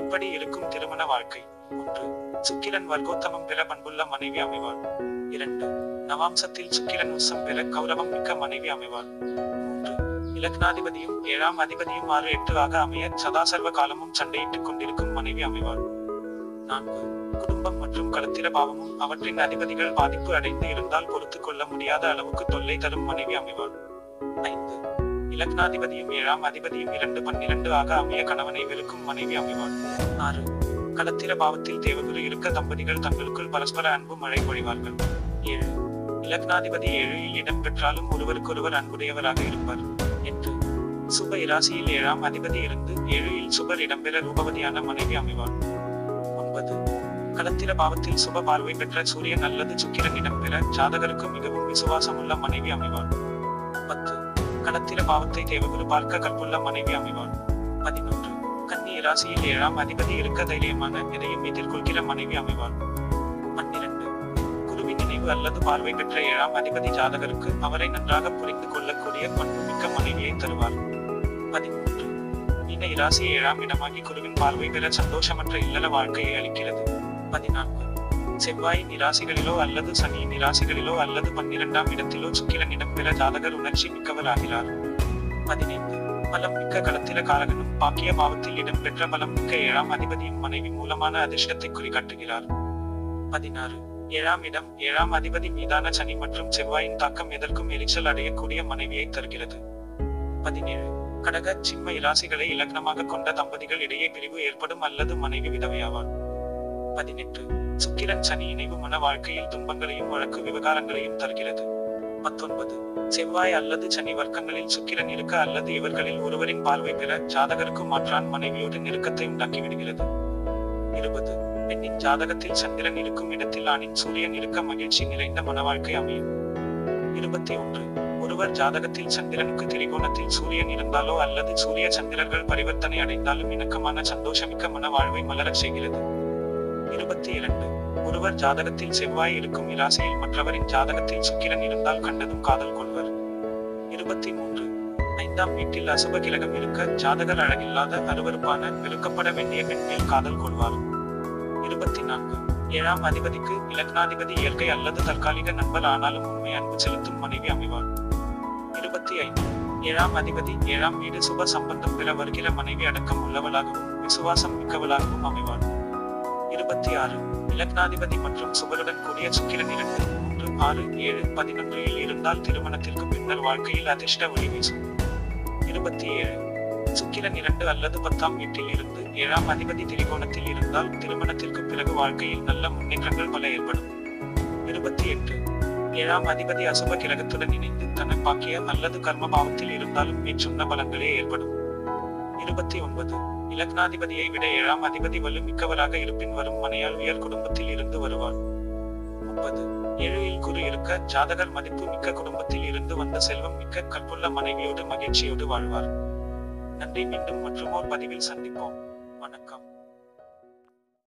இப்படி இருக்கும் திருமண வாழ்க்கை. ஒன்று சுக்கிலன் வர்க்கோத்தமம் பெற பண்புள்ள மனைவி அமைவார் இரண்டு நவாம்சத்தில் சுக்கிலன் உசம் பெற கௌரவம் மிக்க மனைவி அமைவார் மூன்று இலக்னாதிபதியும் ஏழாம் அதிபதியும் ஆறு எட்டு ஆக அமைய சதாசர்வ காலமும் சண்டையிட்டுக் கொண்டிருக்கும் மனைவி அமைவார் நான்கு குடும்பம் மற்றும் கலத்திர பாவமும் அவற்றின் அதிபதிகள் பாதிப்பு அடைந்து இருந்தால் பொறுத்து கொள்ள முடியாத அளவுக்கு தொல்லை தரும் மனைவி அமைவார் ஐந்து இலக்னாதிபதியும் ஏழாம் அதிபதியும் இரண்டு பன்னிரண்டு ஆக அமைய கணவனை வெளுக்கும் மனைவி அமைவாள். ஆறு. களத்திர பாவத்தில் தேவகுரு இருக்க தம்பதிகள் தங்களுக்குள் பரஸ்பர அன்பு மழை பொழிவார்கள் ஏழு. இலக்னாதிபதி ஏழில் இடம் பெற்றாலும் ஒருவருக்கொருவர் அன்புடையவராக இருப்பார். எட்டு. சுப இராசியில் ஏழாம் அதிபதி இருந்து ஏழில் சுபர் இடம்பெற ரூபவதியான மனைவி அமைவார் ஒன்பது. களத்திர பாவத்தில் சுப பார்வை பெற்ற சூரியன் அல்லது சுக்கிரன் இடம்பெற ஜாதகருக்கு மிகவும் விசுவாசமுள்ள மனைவி அமைவார் பத்து. கடத்திர பாவத்தை தேவகுரு பார்க்க கற்புள்ள மனைவி அமைவாள். பதினொன்று. கன்னி ராசியில் ஏழாம் அதிபதி இருக்க தைரியமான எதையும் எதிர்கொள்கிற மனைவி அமைவாள். பன்னிரண்டு. குருவின் நினைவு அல்லது பார்வை பெற்ற ஏழாம் அதிபதி ஜாதகருக்கு அவரை நன்றாக புரிந்து கொள்ளக்கூடிய பண்புமிக்க மனைவியை தருவார். பதிமூன்று. மீனை இராசி ஏழாம் இடமாகி குருவின் பார்வை பெற சந்தோஷமற்ற இல்லற வாழ்க்கையை அளிக்கிறது. பதினான்கு. செவ்வாய் நிராசிகளிலோ அல்லது சனி நிராசிகளிலோ அல்லது பன்னிரெண்டாம் இடத்திலோ சுக்கிரனிடம் இடம்பெற ஜாதகர் உணர்ச்சி மிக்கவர் ஆகிறார். பதினைந்து. பலம் மிக்க களத்தில காரகனும் பாக்கிய பாவத்தில் இடம்பெற்ற பலம் மிக்க ஏழாம் அதிபதியும் மனைவி மூலமான அதிர்ஷ்டத்தை குறிகாட்டுகிறார். பதினாறு. ஏழாம் இடம் ஏழாம் அதிபதி மீதான சனி மற்றும் செவ்வாயின் தாக்கம் எதற்கும் எரிச்சல் அடையக்கூடிய மனைவியை தருகிறது. பதினேழு. கடக சிம்ம இராசிகளை இலக்கணமாக கொண்ட தம்பதிகள் இடையே பிரிவு ஏற்படும் அல்லது மனைவி விதவையாவார். பதினெட்டு சுக்கிரன் சனி இணைவு மன வாழ்க்கையில் துன்பங்களையும் வழக்கு விவகாரங்களையும் தருகிறது. பத்தொன்பது செவ்வாய் அல்லது சனி வர்க்கங்களில் சுக்கிரன் இருக்க அல்லது இவர்களில் ஒருவரின் பார்வை பெற ஜாதகருக்கு மாற்றான் மனைவியோடு நெருக்கத்தை உண்டாக்கிவிடுகிறது. இருபது பெண்ணின் ஜாதகத்தில் சந்திரன் இருக்கும் இடத்தில் ஆணின் சூரியன் இருக்க மகிழ்ச்சி நிறைந்த மன வாழ்க்கை அமையும். இருபத்தி ஒன்று ஒருவர் ஜாதகத்தில் சந்திரனுக்கு திரிகோணத்தில் சூரியன் இருந்தாலோ அல்லது சூரிய சந்திரர்கள் பரிவர்த்தனை அடைந்தாலும் இணக்கமான சந்தோஷமிக்க மன வாழ்வை மலரச் செய்கிறது. இருபத்தி இரண்டு ஒருவர் ஜாதகத்தில் செவ்வாய் இருக்கும் இராசியில் மற்றவரின் ஜாதகத்தில் சுக்கிரன் இருந்தால் கண்டதும் காதல் கொள்வர். இருபத்தி மூன்று. ஐந்தாம் வீட்டில் அசுப கிழகம் இருக்க ஜாதகர் அழகில்லாத அருவருப்பான வெறுக்கப்பட வேண்டிய பெண் மேல் காதல் கொள்வார். இருபத்தி நான்கு. ஏழாம் அதிபதிக்கு இலக்னாதிபதி இயற்கை அல்லது தற்காலிக நண்பர் ஆனாலும் உண்மை அன்பு செலுத்தும் மனைவி அமைவார். இருபத்தி ஐந்து. ஏழாம் அதிபதி ஏழாம் வீடு சுப சம்பந்தம் பெற வருகிற மனைவி அடக்கம் உள்ளவளாகவும் விசுவாசம் மிக்கவளாகவும் அமைவார். இருபத்தி ஆறு இலக்னாதிபதி மற்றும் சுவருடன் கூடிய சுக்கிரன் இரண்டு மூன்று ஆறு ஏழு பதினொன்றில் இருந்தால் திருமணத்திற்கு பின்னர் வாழ்க்கையில் அதிர்ஷ்ட ஒளி வீசும். இருபத்தி ஏழு சுக்கிரன் இரண்டு அல்லது பத்தாம் வீட்டில் இருந்து ஏழாம் அதிபதி திரிகோணத்தில் இருந்தால் திருமணத்திற்கு பிறகு வாழ்க்கையில் நல்ல முன்னேற்றங்கள் பல ஏற்படும். இருபத்தி எட்டு ஏழாம் அதிபதி அசுப கிரகத்துடன் இணைந்து தன பாக்கிய அல்லது கர்ம பாவத்தில் இருந்தாலும் மேற்சொன்ன பலங்களே ஏற்படும். இருபத்தி ஒன்பது இலக்னாதிபதியை விட ஏழாம் அதிபதி வலு மிக்கவராக இருப்பின் வரும் மனையால் உயர் குடும்பத்தில் இருந்து வருவார். முப்பது. ஏழில் குரு இருக்க ஜாதகர் மதிப்பு மிக்க குடும்பத்தில் இருந்து வந்த செல்வம் மிக்க கற்புள்ள மனைவியோடு மகிழ்ச்சியோடு வாழ்வார். நன்றி மீண்டும் மற்றும் ஓர் பதிவில் சந்திப்போம். வணக்கம்.